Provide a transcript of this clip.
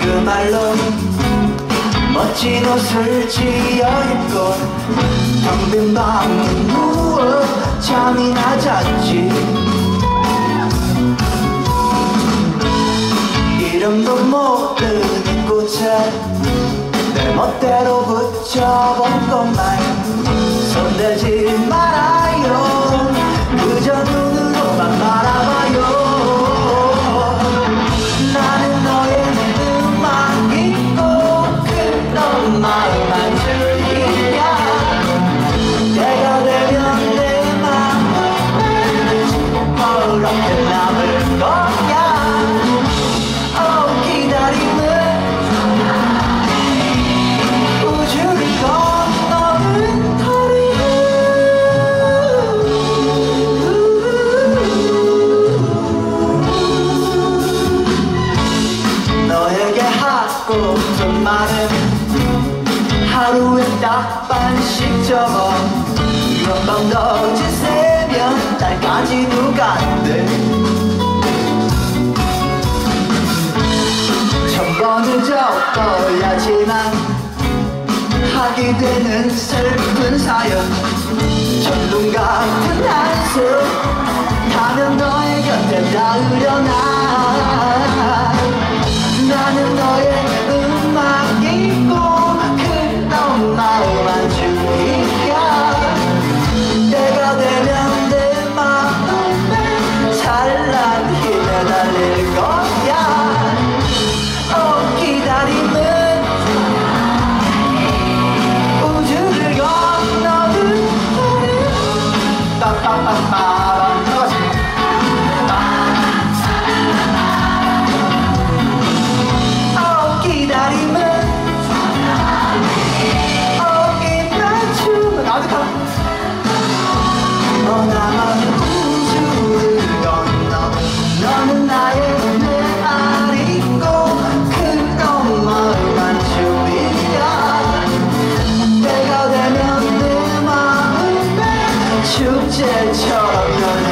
나를 품던 그 말로 멋진 옷을 지어 입고 텅빈 방에 누워 잠이나 잤지. 이름도 모르는 꽃에 내 멋대로 붙여본 것만 너에게 하고 싶은 말은 하루에 딱 반씩 접어. 몇번더 지새면 날까지도 간대 천 번을 적어야지만 하게 되는 슬픈 사연. 전동 같은 한숨 타면 너의 곁에 닿으려나 않을 거야. 坚强。